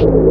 you